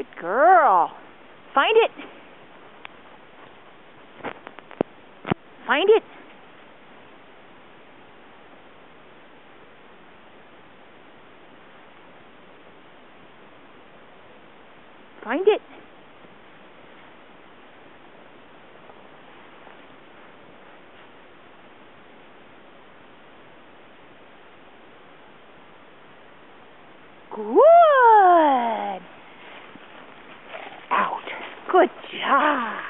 Good girl. Find it. Find it. Find it. Good. Good job.